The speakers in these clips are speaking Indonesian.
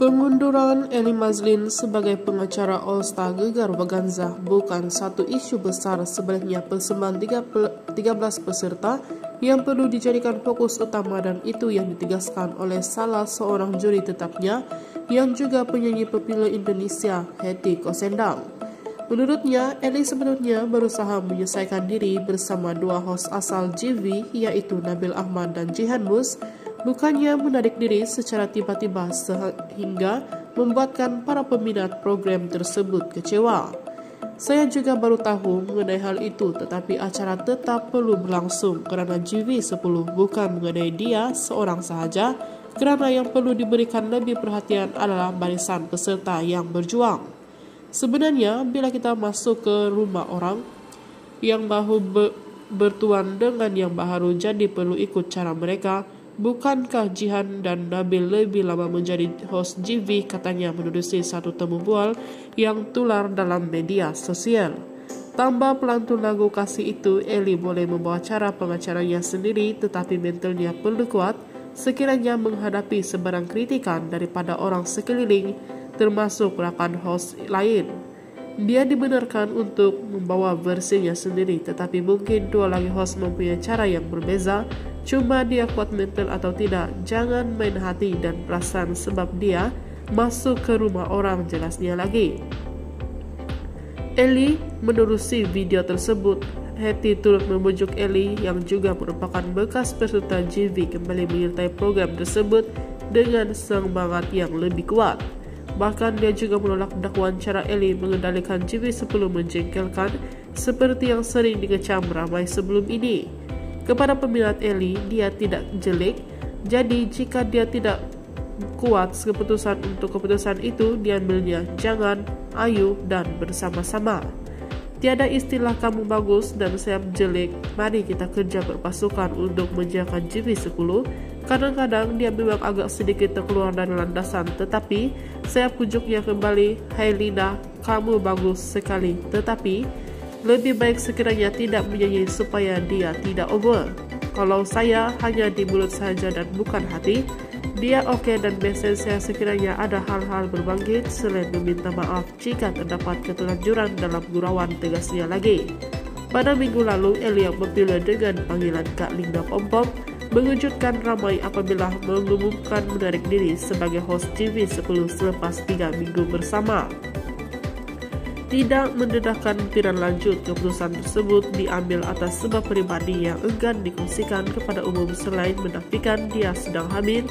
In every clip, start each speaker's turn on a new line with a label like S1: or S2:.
S1: Pengunduran Eli Mazlin sebagai pengacara All Star Gegar Baganza bukan satu isu besar sebaliknya persembahan 13 peserta yang perlu dijadikan fokus utama dan itu yang ditegaskan oleh salah seorang juri tetapnya yang juga penyanyi populer Indonesia, Hetty Kosendang. Menurutnya, Eli sebenarnya berusaha menyelesaikan diri bersama dua host asal GV yaitu Nabil Ahmad dan Jihan Mus bukannya menarik diri secara tiba-tiba sehingga membuatkan para peminat program tersebut kecewa. Saya juga baru tahu mengenai hal itu, tetapi acara tetap perlu berlangsung karena GV10 bukan mengenai dia seorang sahaja, karena yang perlu diberikan lebih perhatian adalah barisan peserta yang berjuang. Sebenarnya, bila kita masuk ke rumah orang yang bahu bertuan dengan yang baru jadi perlu ikut cara mereka, Bukankah Jihan dan Nabil lebih lama menjadi host GV katanya menudusi satu temu bual yang tular dalam media sosial. Tambah pelantun lagu kasih itu, Eli boleh membawa cara pengacaranya sendiri tetapi mentalnya perlu kuat sekiranya menghadapi sebarang kritikan daripada orang sekeliling termasuk rakan host lain. Dia dibenarkan untuk membawa versinya sendiri tetapi mungkin dua lagi host mempunyai cara yang berbeza Cuma dia kuat mental atau tidak, jangan main hati dan perasaan sebab dia masuk ke rumah orang jelasnya lagi. Eli menerusi video tersebut. Hetty turut membujuk Eli yang juga merupakan bekas peserta JV kembali menyertai program tersebut dengan semangat yang lebih kuat. Bahkan dia juga menolak dakwaan cara Eli mengendalikan JV 10 menjengkelkan seperti yang sering dikecam ramai sebelum ini. Kepada peminat Eli, dia tidak jelek. Jadi jika dia tidak kuat keputusan untuk keputusan itu diambilnya jangan, ayo dan bersama-sama. Tiada istilah kamu bagus dan saya jelek. Mari kita kerja berpasukan untuk menjaga GV10. Kadang-kadang dia memang agak sedikit terkeluar dari landasan, tetapi saya pujuknya kembali. Hai Lina, kamu bagus sekali. Tetapi lebih baik sekiranya tidak menyanyi supaya dia tidak over. Kalau saya hanya di mulut saja dan bukan hati, dia oke okay dan message saya sekiranya ada hal-hal berbangkit selain meminta maaf jika terdapat ketelanjuran dalam gurauan tegasnya lagi. Pada minggu lalu, Elia memilih dengan panggilan Kak Linda Pompom mengejutkan ramai apabila mengumumkan menarik diri sebagai host TV 10 selepas 3 minggu bersama tidak mendedahkan tindak lanjut keputusan tersebut diambil atas sebab pribadi yang enggan dikongsikan kepada umum selain menafikan dia sedang hamil.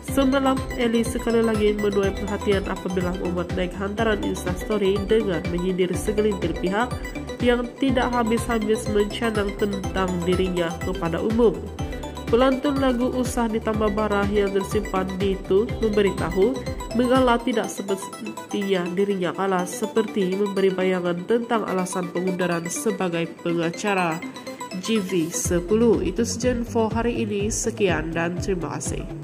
S1: Semalam, Eli sekali lagi menuai perhatian apabila membuat naik hantaran instastory dengan menyindir segelintir pihak yang tidak habis-habis mencanang tentang dirinya kepada umum. Pelantun lagu Usah Ditambah Barah yang tersimpan di itu memberitahu Mengalah tidak sepertinya dirinya kalah seperti memberi bayangan tentang alasan pengundaran sebagai pengacara GV10. Itu saja info hari ini. Sekian dan terima kasih.